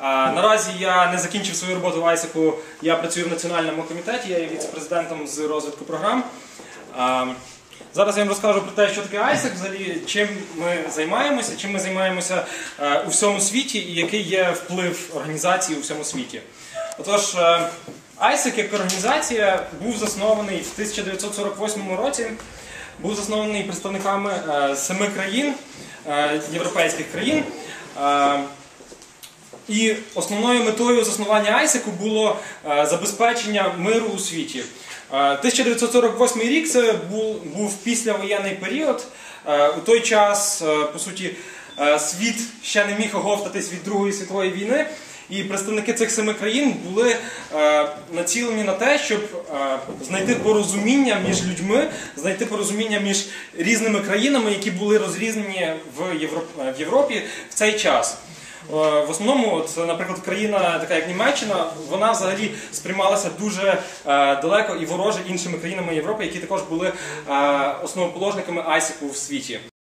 Наразі я не закінчив свою роботу в ISEC, я працюю в національному комітеті, я є віце-президентом з розвитку програм. Зараз я вам розкажу про те, що таке ISEC, взагалі, чим ми займаємося, чим ми займаємося е, у всьому світі і який є вплив організації у всьому світі. Отож, е, ISEC як організація був заснований в 1948 році, був заснований представниками е, семи країн, е, європейських країн. Е, і основною метою заснування ISEC було е, забезпечення миру у світі. Е, 1948 рік це був, був післявоєнний період. Е, У той час, е, по суті, е, світ ще не міг оговтатись від Другої світової війни. І представники цих семи країн були е, націлені на те, щоб е, знайти порозуміння між людьми, знайти порозуміння між різними країнами, які були розрізнені в Європі в цей час. Е, В основному, от, наприклад, країна, така як Німеччина, вона взагалі сприймалася дуже е, далеко і вороже іншими країнами Європи, які також були е, основоположниками ISIC в світі.